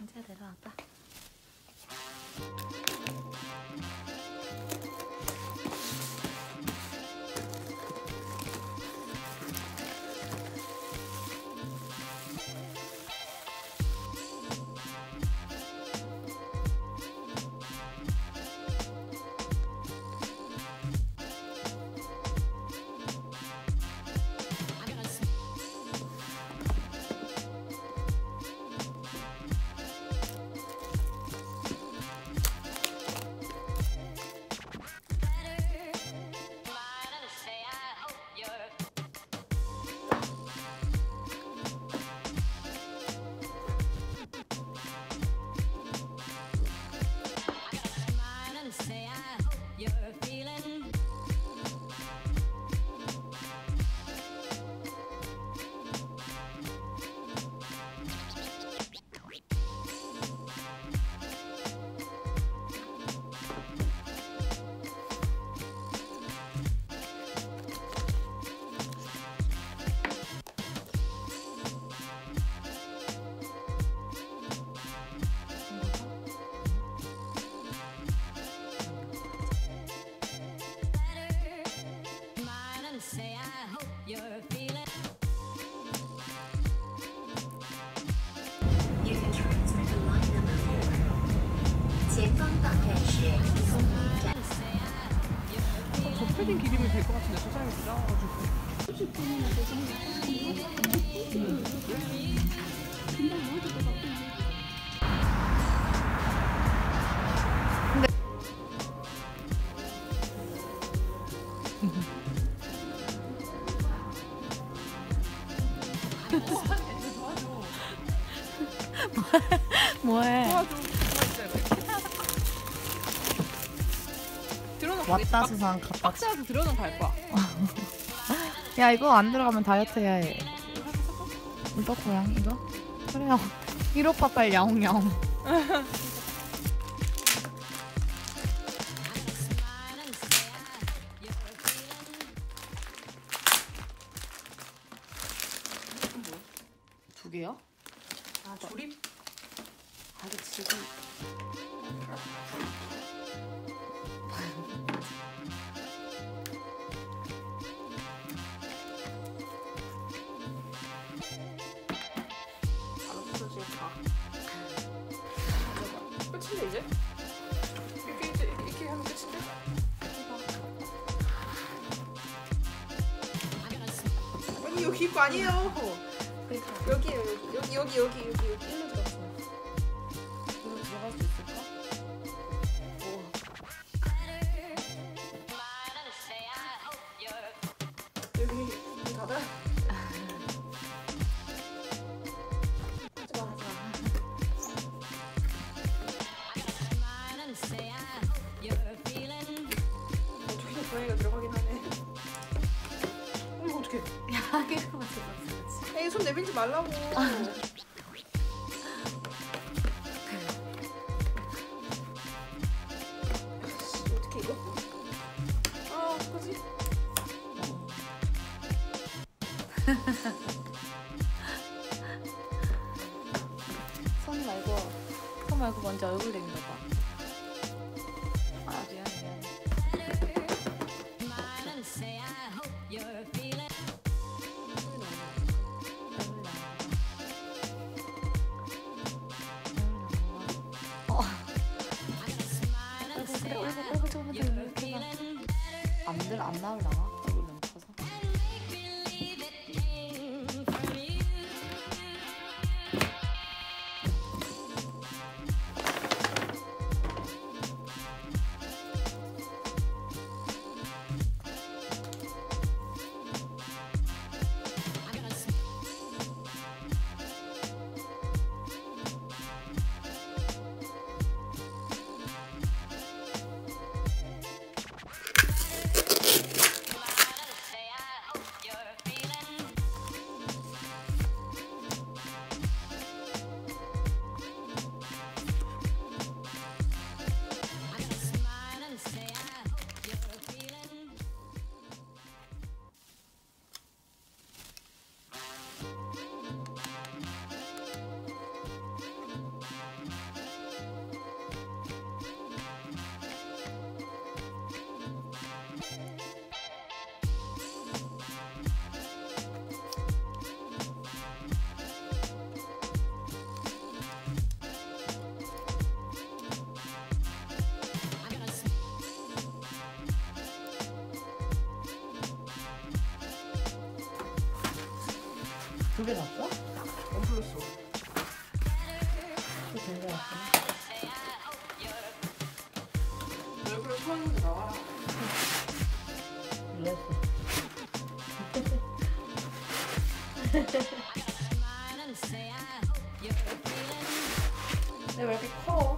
강지가 내려왔다. 접혀진 기름이 될 것 같은데 소장이 작아가지고 뭐해? 도와 왔다 수상 갔다. 박스에서 들어놓고 갈 거야 야 이거 안 들어가면 다이어트 해야 해. 이거 고양 이거? 그래요. 1588 야옹야옹. 두 개요? 아 조림? 아 이거 지금 끝인데? 이제? 이렇게 이제 이렇게 하면 끝인데? 아니 여기 이거 아니에요. 여기에요 여기 여기. 여기 여기 여기 여기 손 내밀지 말라고. 아 손 말고 손 말고 먼저 얼굴 내밀어봐. 안 나올라나? 두 개 났어? 안 불렀어. 두개 났어. 얼굴에 나와라. 왜 이렇게 커?